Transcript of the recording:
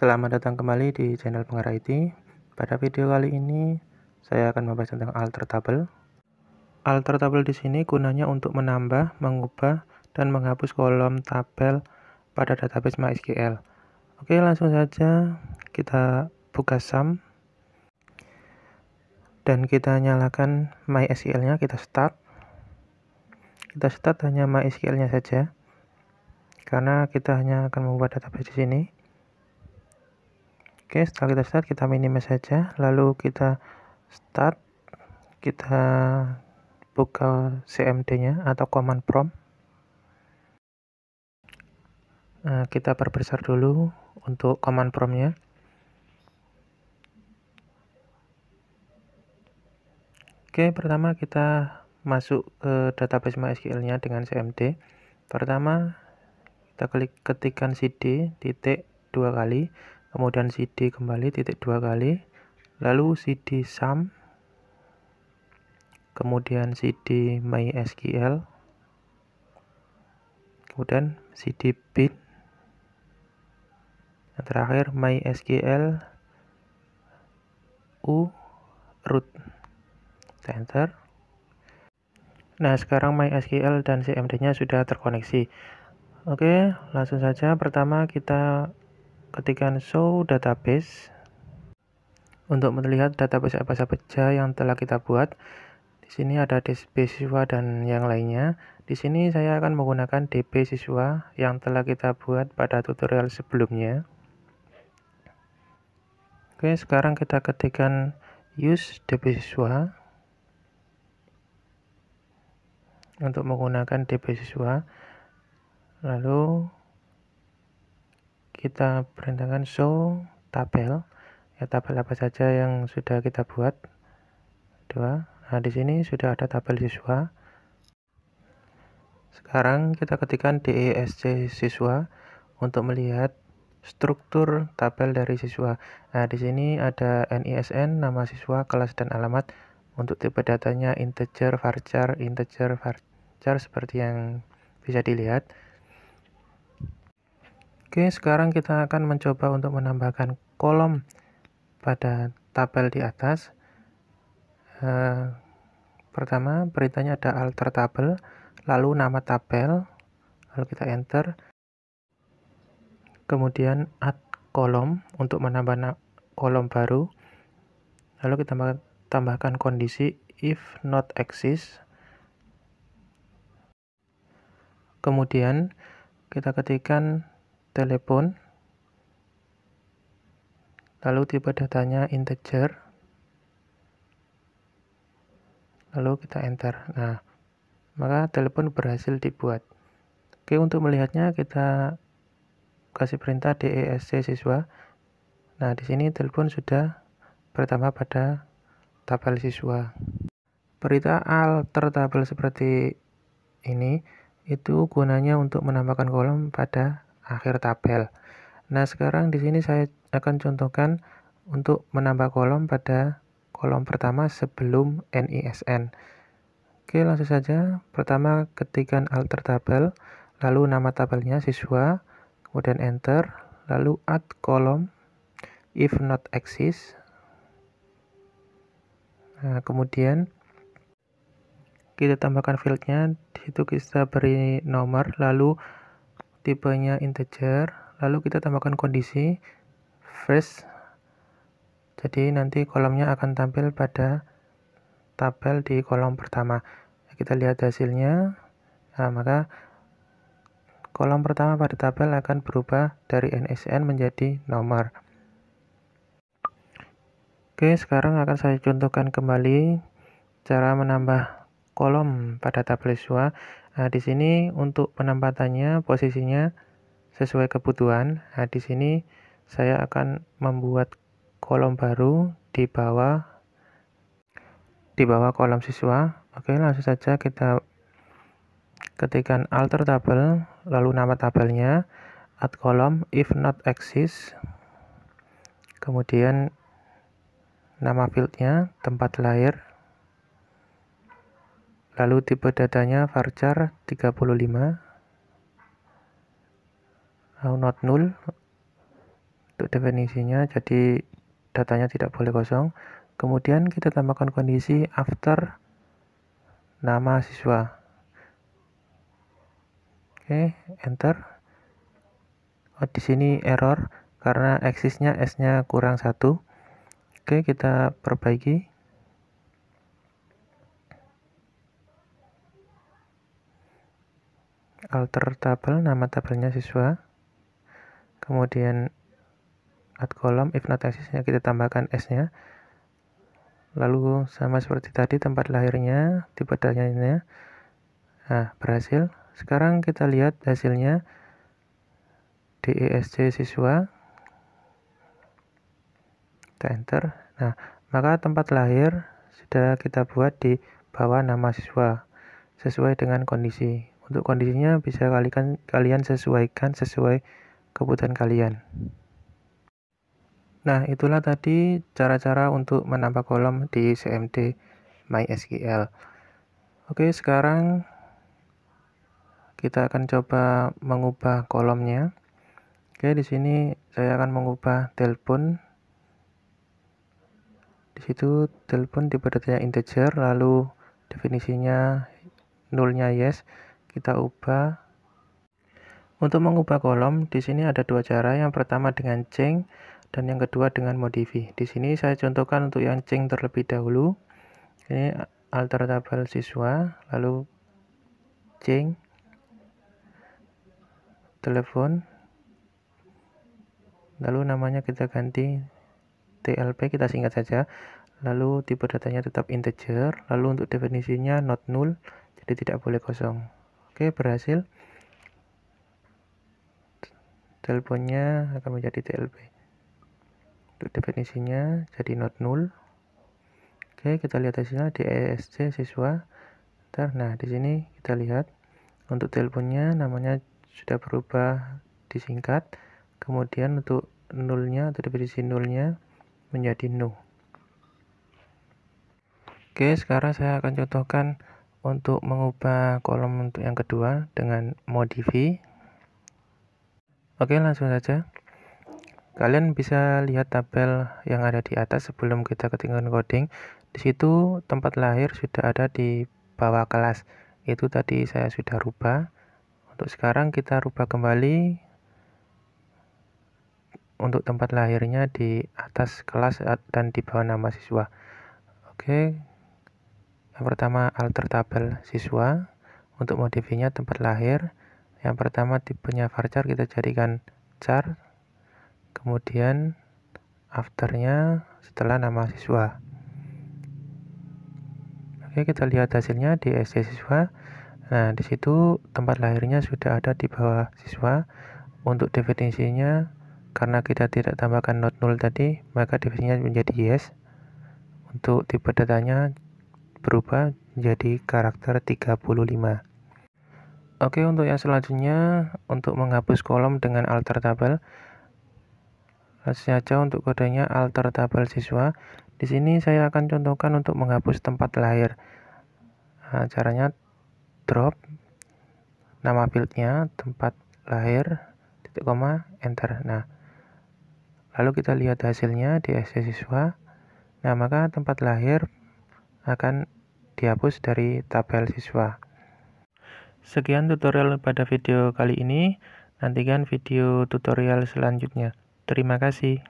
Selamat datang kembali di channel Pengarah IT. Pada video kali ini saya akan membahas tentang alter table. Alter table di sini gunanya untuk menambah, mengubah, dan menghapus kolom tabel pada database MySQL. Oke, langsung saja kita buka SAM dan kita nyalakan MySQL-nya, kita start. Kita start hanya MySQL-nya saja karena kita hanya akan membuat database di sini. Oke, setelah kita start, kita minimize saja. Lalu kita start, kita buka CMD-nya atau command prompt. Nah, kita perbesar dulu untuk command prompt-nya. Oke, pertama kita masuk ke database MySQL-nya dengan CMD. Pertama, kita klik ketikkan cd titik dua kali kemudian cd kembali titik dua kali. Lalu cd sum. Kemudian cd mysql. Kemudian cd bin yang terakhir mysql. U root enter nah sekarang mysql dan cmd nya sudah terkoneksi. Oke langsung saja. Pertama kita ketikkan show database untuk melihat database apa saja yang telah kita buat. Di sini ada DB siswa dan yang lainnya. Di sini saya akan menggunakan DB siswa yang telah kita buat pada tutorial sebelumnya. Oke, sekarang kita ketikkan use DB siswa untuk menggunakan DB siswa. Lalu kita perintahkan show tabel. Ya tabel apa saja yang sudah kita buat. Dua. Nah di sini sudah ada tabel siswa. Sekarang kita ketikkan DESC siswa untuk melihat struktur tabel dari siswa. Nah di sini ada NISN nama siswa kelas dan alamat. Untuk tipe datanya integer varchar integer varchar seperti yang bisa dilihat Oke, sekarang kita akan mencoba untuk menambahkan kolom pada tabel di atas. Uh, pertama, beritanya ada alter tabel, lalu nama tabel, lalu kita enter. Kemudian add kolom untuk menambah kolom baru. Lalu kita tambahkan kondisi if not exist. Kemudian kita ketikkan telepon. Lalu tipe datanya integer. Lalu kita enter. Nah maka telepon berhasil dibuat. Oke untuk melihatnya kita kasih perintah DESC siswa. Nah di sini telepon sudah pertama pada tabel siswa. Perintah alter tabel seperti ini itu gunanya untuk menambahkan kolom pada akhir tabel. Nah, sekarang di sini saya akan contohkan untuk menambah kolom pada kolom pertama sebelum NISN. Oke, langsung saja. Pertama, ketikkan alter tabel, lalu nama tabelnya siswa, kemudian enter, lalu add kolom if not exist. Nah, kemudian kita tambahkan fieldnya, di situ kita beri nomor, lalu tipenya integer lalu kita tambahkan kondisi first jadi nanti kolomnya akan tampil pada tabel di kolom pertama. Kita lihat hasilnya. Nah, maka kolom pertama pada tabel akan berubah dari NSN menjadi nomor. Oke sekarang akan saya contohkan kembali cara menambah kolom pada tabel siswa Nah, di sini untuk penempatannya posisinya sesuai kebutuhan. Nah, di sini saya akan membuat kolom baru di bawah di bawah kolom siswa. Oke, langsung saja kita ketikkan alter tabel, lalu nama tabelnya, add kolom if not exist. Kemudian nama fieldnya, tempat lahir, Lalu tipe datanya varchar 35 not null. Untuk definisinya jadi datanya tidak boleh kosong. Kemudian kita tambahkan kondisi after nama siswa. Oke enter. Oh di sini error karena eksisnya s-nya kurang satu. Oke kita perbaiki alter tabel nama tabelnya siswa. Kemudian add column if not existnya kita tambahkan s nya lalu sama seperti tadi tempat lahirnya tipe datanya nah berhasil. Sekarang kita lihat hasilnya. DESC siswa. Kita enter. Nah maka tempat lahir sudah kita buat di bawah nama siswa sesuai dengan kondisi untuk kondisinya bisa kalian kalian sesuaikan sesuai kebutuhan kalian. Nah, itulah tadi cara-cara untuk menambah kolom di CMD MySQL. Oke, sekarang kita akan coba mengubah kolomnya. Oke, di sini saya akan mengubah telepon. Di situ telepon tipe integer, lalu definisinya nulnya yes. Kita ubah untuk mengubah kolom, di sini ada dua cara. Yang pertama dengan change dan yang kedua dengan modify. Di sini saya contohkan untuk yang change terlebih dahulu. Ini alter tabel siswa, lalu change telepon, lalu namanya kita ganti TLP, kita singkat saja. Lalu tipe datanya tetap integer, lalu untuk definisinya not null, jadi tidak boleh kosong. Oke, berhasil. Teleponnya akan menjadi TLP untuk definisinya jadi not null. Oke kita lihat hasilnya di ESC siswa. Ntar, nah di sini kita lihat. Untuk teleponnya namanya sudah berubah disingkat. Kemudian untuk nulnya atau definisi nulnya menjadi no oke sekarang saya akan contohkan untuk mengubah kolom untuk yang kedua dengan modify Oke, langsung saja. Kalian bisa lihat tabel yang ada di atas sebelum kita ketinggalan coding. Di situ tempat lahir sudah ada di bawah kelas. Itu tadi saya sudah rubah. Untuk sekarang kita rubah kembali untuk tempat lahirnya di atas kelas dan di bawah nama siswa. Oke. Yang pertama alter tabel siswa. Untuk modifinya tempat lahir. Yang pertama tipenya varchar kita jadikan char. Kemudian afternya setelah nama siswa. Oke kita lihat hasilnya di SC siswa. Nah di situ tempat lahirnya sudah ada di bawah siswa. Untuk definisinya karena kita tidak tambahkan not null tadi maka definisinya menjadi yes. Untuk tipe datanya berubah menjadi karakter 35 Oke, untuk yang selanjutnya, untuk menghapus kolom dengan alter tabel, saja untuk kodenya alter tabel siswa. Di sini saya akan contohkan untuk menghapus tempat lahir. Nah, caranya drop nama fieldnya, tempat lahir, titik koma, enter. Nah, lalu kita lihat hasilnya di SC siswa. Nah, maka tempat lahir akan dihapus dari tabel siswa. Sekian tutorial pada video kali ini. Nantikan video tutorial selanjutnya. Terima kasih.